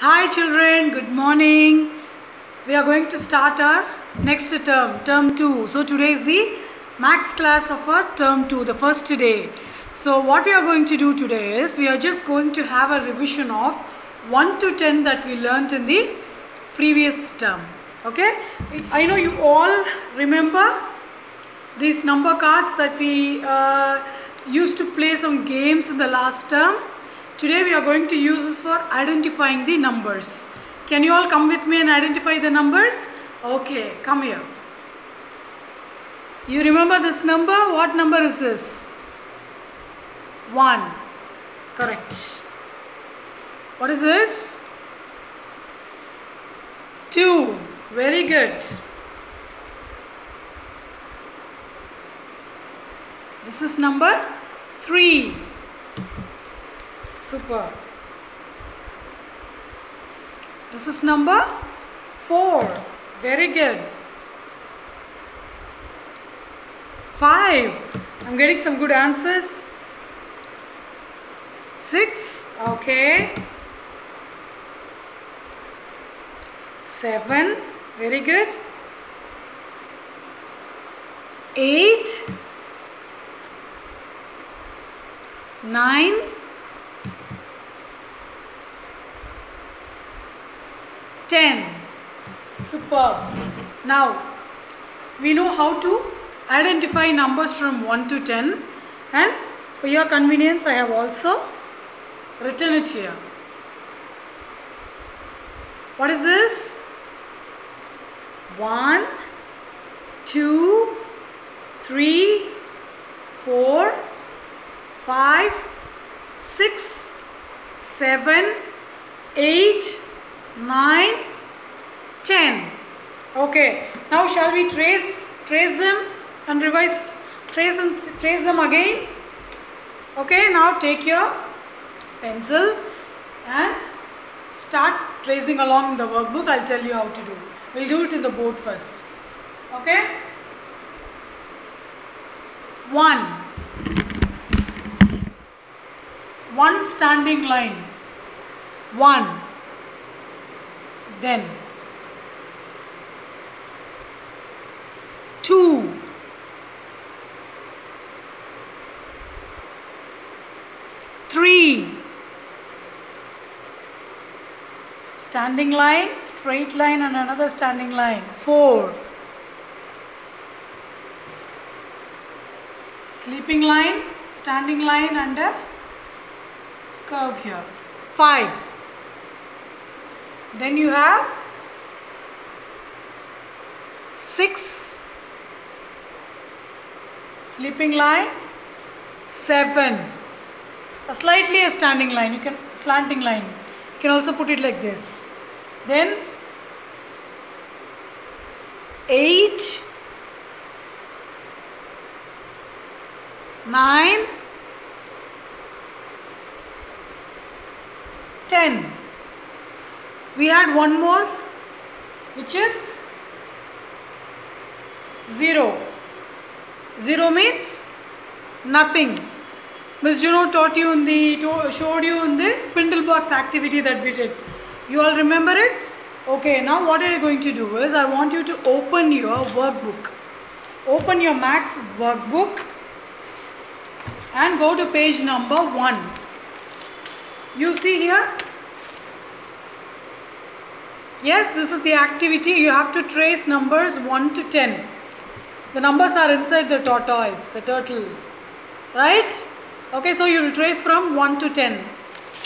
Hi children, good morning. We are going to start our next term, term 2. So today is the max class of our term 2, the first day. So what we are going to do today is we are just going to have a revision of 1 to 10 that we learnt in the previous term. Okay? I know you all remember these number cards that we uh, used to play some games in the last term. Today we are going to use this for identifying the numbers. Can you all come with me and identify the numbers? Okay, come here. You remember this number? What number is this? 1. Correct. What is this? 2. Very good. This is number 3. Super. This is number 4. Very good. 5. I'm getting some good answers. 6. Okay. 7. Very good. 8. 9. 10. Superb. Now, we know how to identify numbers from 1 to 10 and for your convenience I have also written it here. What is this? 1, 2, 3, 4, 5, 6, 7, 8, 9, 10. Okay. Now shall we trace trace them and revise trace and trace them again? Okay. Now take your pencil and start tracing along the workbook. I'll tell you how to do. We'll do it in the board first. Okay. 1. One standing line. 1 then. 2 3 standing line straight line and another standing line. 4 sleeping line standing line and a curve here. 5 then you have 6 sleeping line 7 a slightly a standing line. You can slanting line. You can also put it like this. Then 8 9 10 we had one more which is 0 0 means nothing. Miss Juno taught you in the showed you in the spindle box activity that we did. You all remember it? Okay now what are you going to do is I want you to open your workbook. Open your max workbook and go to page number 1 you see here Yes, this is the activity. You have to trace numbers 1 to 10. The numbers are inside the tortoise, the turtle. Right? Okay, so you will trace from 1 to 10.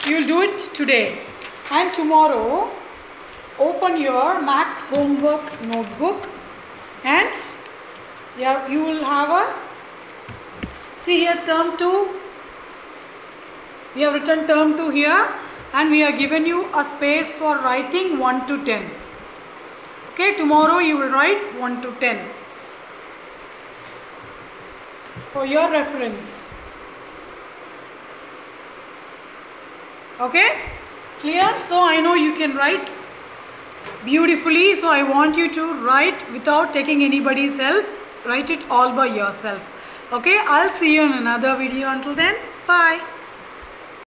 You will do it today. And tomorrow, open your max homework notebook and yeah, you will have a, see here term 2. We have written term 2 here and we are given you a space for writing 1 to 10 okay tomorrow you will write 1 to 10 for your reference. Okay? Clear? So i know you can write beautifully. So i want you to write without taking anybody's help. Write it all by yourself. Okay? I'll see you in another video. Until then bye